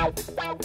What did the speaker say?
Bye.